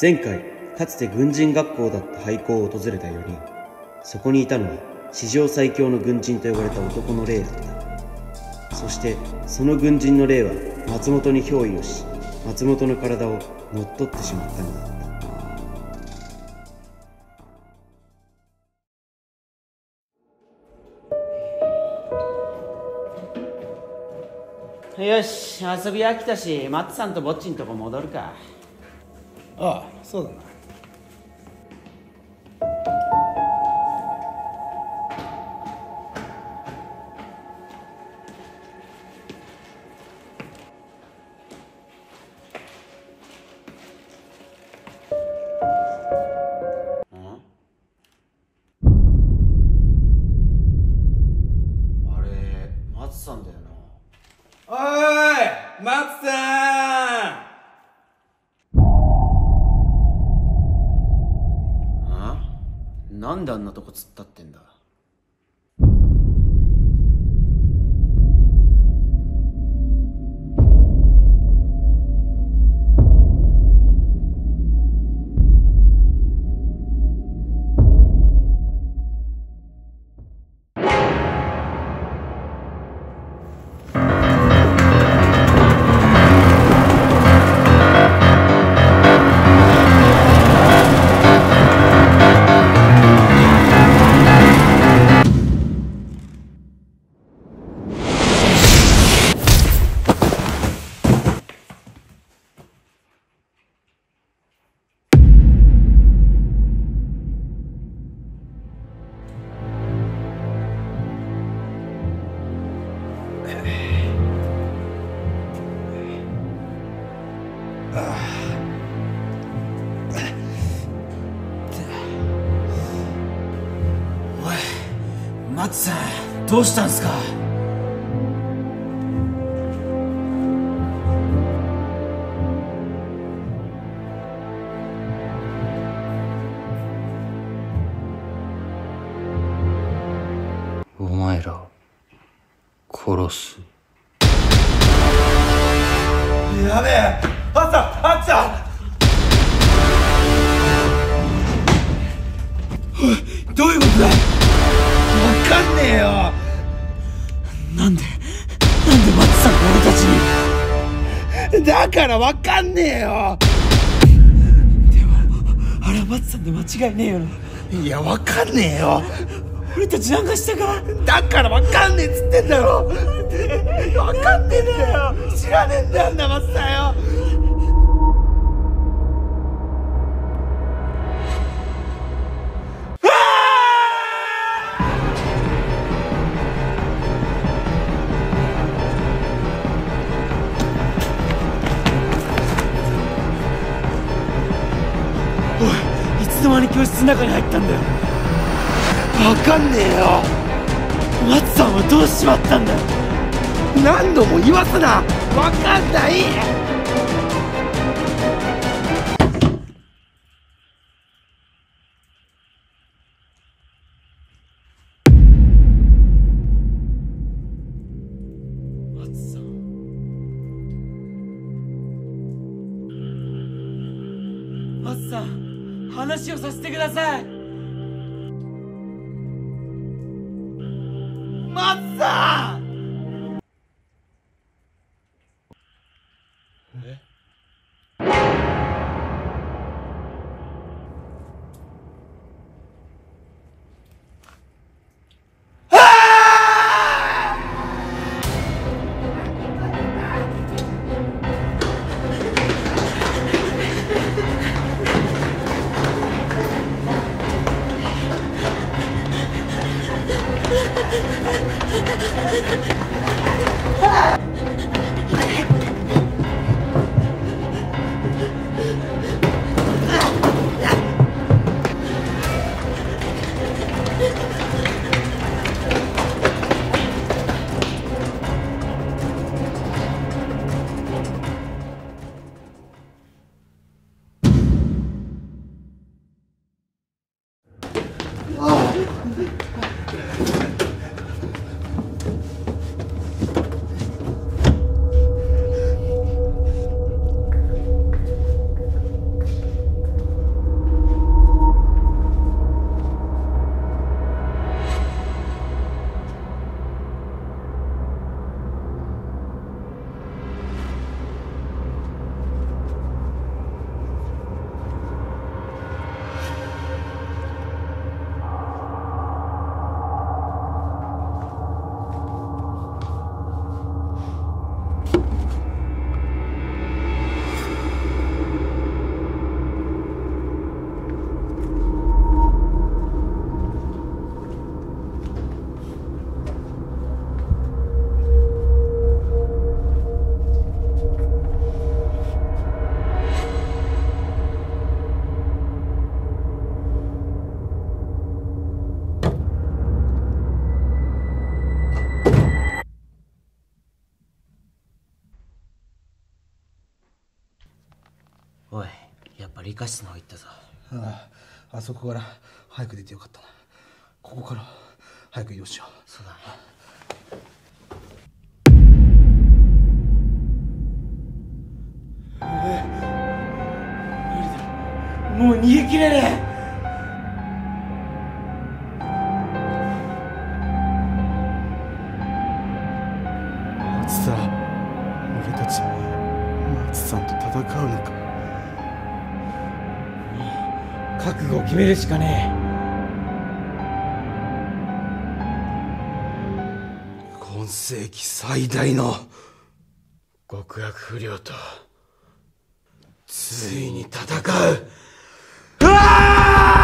前回かつて軍人学校だった廃校を訪れた4人そこにいたのは史上最強の軍人と呼ばれた男の霊だった。そしてその軍人の霊は松本に憑依をし松本の体を乗っ取ってしまったのだった。よし遊び飽きたしマッツさんとぼっちんとこ戻るか。ああそうだな。なんであんなとこ突っ立ってんだ？おい松さんどうしたんすか？お前ら殺す。やべえだからわかんねえよ。あれは松さんで間違いねえよな。いやわかんねえよ。俺たちなんかしたか？だからわかんねえっつってんだろ。わかんねえんだよ。知らねえんだよあんな松さんよ中に入ったんだよ。わかんねえよ。松さんはどうしちまったんだよ。何度も言わすな。わかんない。話をさせてください。マッサー！え？おいやっぱ理科室の方行ったぞ。あああそこから早く出てよかったな。ここから早く移動しよう。そうだね。もう逃げきれね松田俺たち松さんと戦うのか覚悟を決めるしかねえ。今世紀最大の極悪不良とついに戦う。うわあ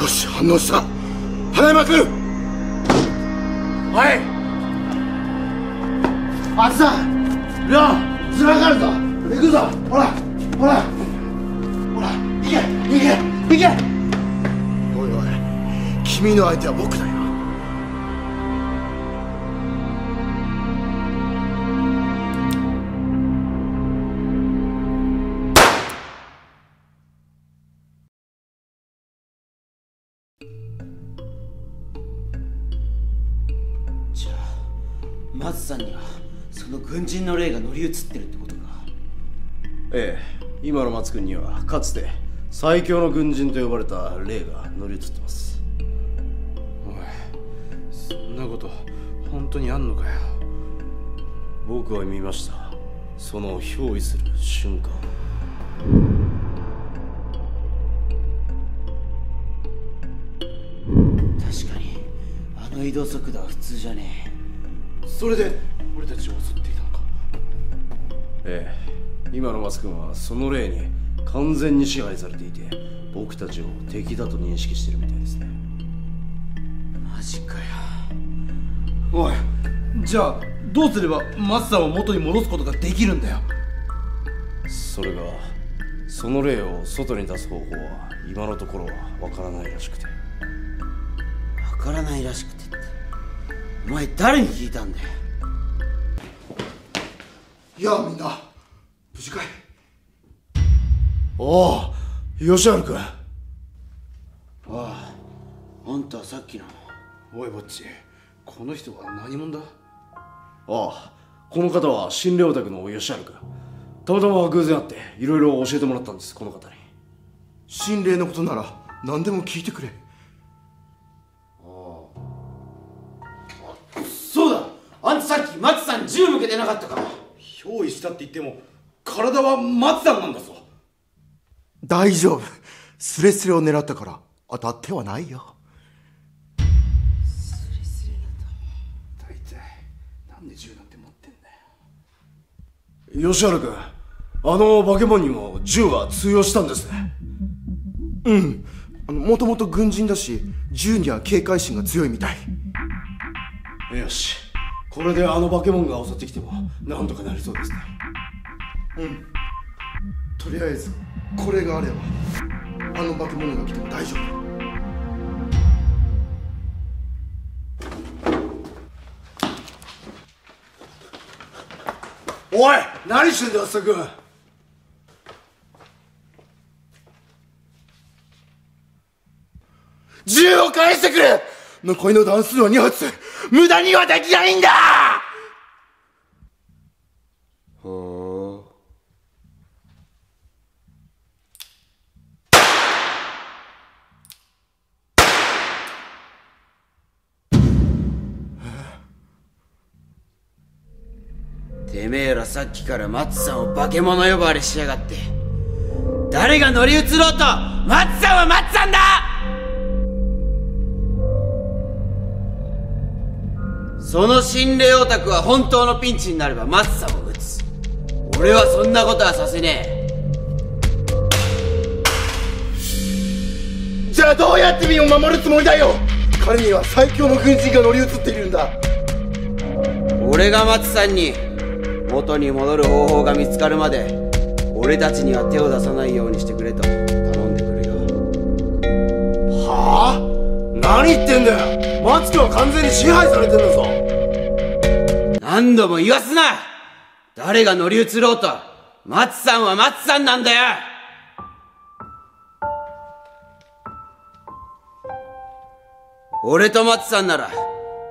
よし反応した。花山君はい。松さん亮つながるぞ。行くぞ。ほらほら。ほら行け行け行け。おいおい君の相手は僕だじゃあ松さんにはその軍人の霊が乗り移ってるってことか。ええ今の松君にはかつて最強の軍人と呼ばれた霊が乗り移ってます。おいそんなこと本当にあんのかよ。僕は見ました。その憑依する瞬間の移動速度は普通じゃねそれで俺たちを襲っていたのか？ええ。今の松君はその霊に完全に支配されていて僕たちを敵だと認識してるみたいですね。えマジかよ。おいじゃあどうすればマスさんを元に戻すことができるんだよ？それがその霊を外に出す方法は今のところはわからないらしくて。わからないらしくてお前誰に聞いたんだよ。いやみんな。無事かい？おお吉原君あああんたはさっきの。おいぼっちこの人は何者だ？ああこの方は心霊オタクの吉原君たまたま偶然会っていろいろ教えてもらったんですこの方に。心霊のことなら何でも聞いてくれてなかったか。憑依したって言っても体は松さんなんだぞ。大丈夫。スレスレを狙ったから当たってはないよ。大体なんで銃なんて持ってんだよ。吉原君あの化け物にも銃は通用したんですね。うん。もともと軍人だし銃には警戒心が強いみたい。よしこれであの化け物が襲ってきてもなんとかなりそうですね。うん。とりあえずこれがあればあの化け物が来ても大丈夫。おい何してんだ安田君銃を返してくれ。残りの弾数は2発無駄にはできないんだ！ほうてめえらさっきから松さんを化け物呼ばわりしやがって。誰が乗り移ろうと松さんは松さんだ！その心霊オタクは本当のピンチになれば松さんを撃つ。俺はそんなことはさせねえ。じゃあどうやって民を守るつもりだよ。彼には最強の軍人が乗り移っているんだ。俺が松さんに元に戻る方法が見つかるまで俺たちには手を出さないようにしてくれと何言ってんだよ。マツコは完全に支配されてんだぞ。何度も言わすな。誰が乗り移ろうと。松さんは松さんなんだよ。俺と松さんなら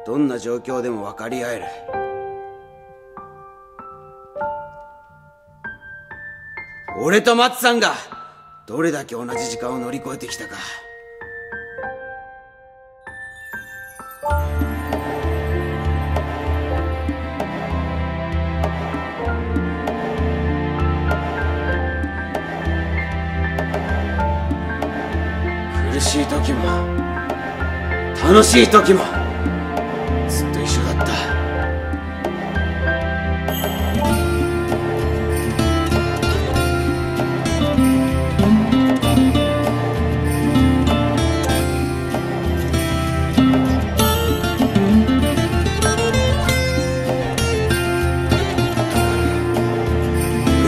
どんな状況でも分かり合える。俺と松さんがどれだけ同じ時間を乗り越えてきたか。しい時も楽しい時もずっと一緒だった。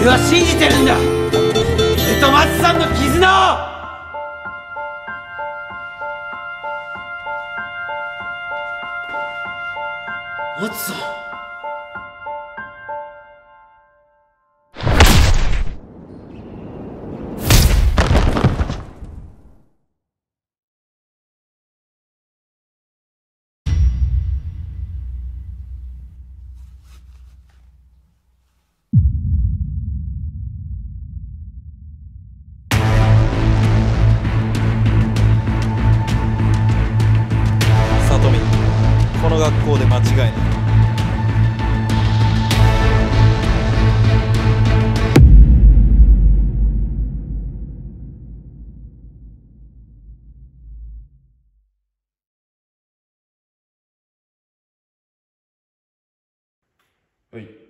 俺は信じてるんだ。違いない。はい。